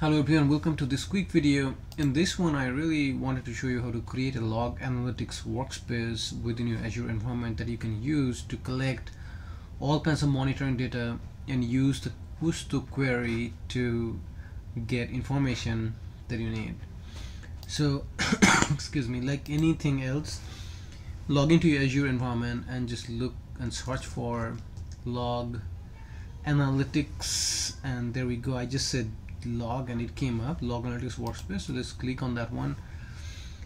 Hello everyone, welcome to this quick video. In this one I really wanted to show you how to create a log analytics workspace within your Azure environment that you can use to collect all kinds of monitoring data and use the Kusto query to get information that you need. So excuse me, like anything else, log into your Azure environment and just look and search for log analytics and there we go I just said log and it came up log analytics workspace. So let's click on that one.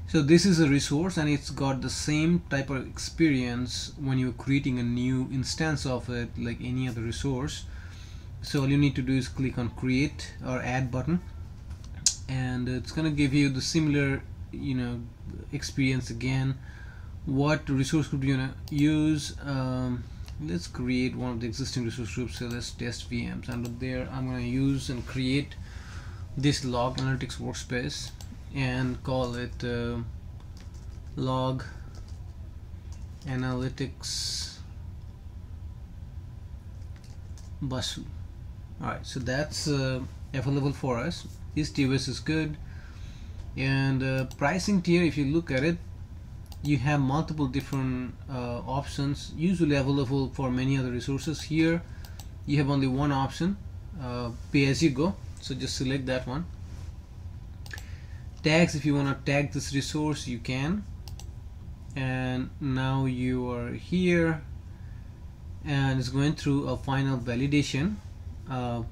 So this is a resource and it's got the same type of experience when you're creating a new instance of it like any other resource. So all you need to do is click on create or add button. And it's gonna give you the similar you know experience again. What resource group you gonna use um, let's create one of the existing resource groups so let's test VMs under there I'm going to use and create this log analytics workspace and call it uh, log analytics basu alright so that's uh, available for us. This TOS is good. And uh, pricing tier if you look at it you have multiple different uh, options. Usually available for many other resources. Here you have only one option uh, pay as you go. So just select that one. Tags if you want to tag this resource you can. And now you are here. And it's going through a final validation uh,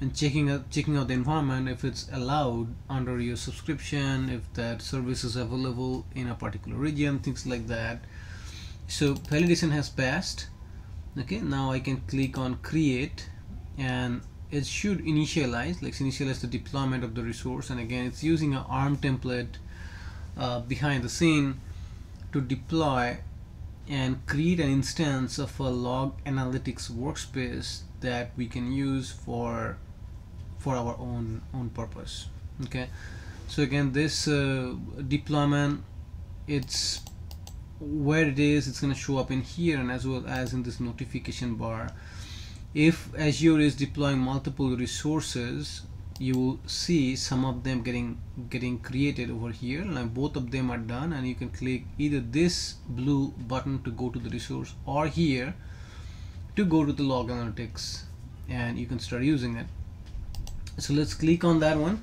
and checking out checking out the environment if it's allowed under your subscription if that service is available in a particular region things like that. So validation has passed. Okay now I can click on create and it should initialize like initialize the deployment of the resource. And again it's using an ARM template uh, behind the scene to deploy and create an instance of a log analytics workspace that we can use for for our own own purpose okay? So again this uh, deployment it's where it is it's going to show up in here and as well as in this notification bar. If Azure is deploying multiple resources you will see some of them getting getting created over here. And both of them are done and you can click either this blue button to go to the resource or here to go to the log analytics and you can start using it. So let's click on that one.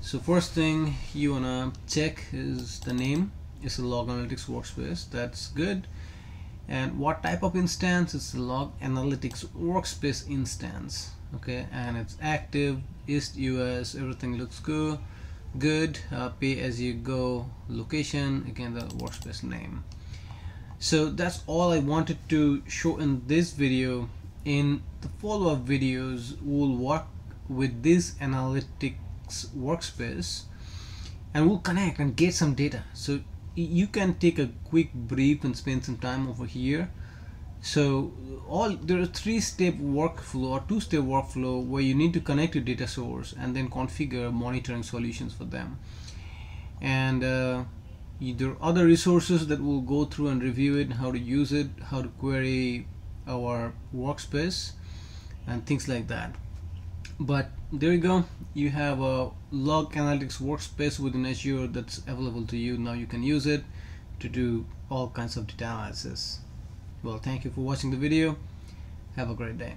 So first thing you wanna check is the name. It's a log analytics workspace? That's good. And what type of instance it's a log analytics workspace instance? Okay and it's active east us everything looks good good. Uh, pay as you go location again the workspace name so that's all I wanted to show in this video. In the follow-up videos we'll work with this analytics workspace and we'll connect and get some data. So you can take a quick brief and spend some time over here. So all there are three step workflow or two step workflow where you need to connect your data source and then configure monitoring solutions for them. And uh, there are other resources that we'll go through and review it how to use it how to query our workspace and things like that. But there you go. You have a log analytics workspace within Azure that's available to you. Now you can use it to do all kinds of data analysis. Well thank you for watching the video. Have a great day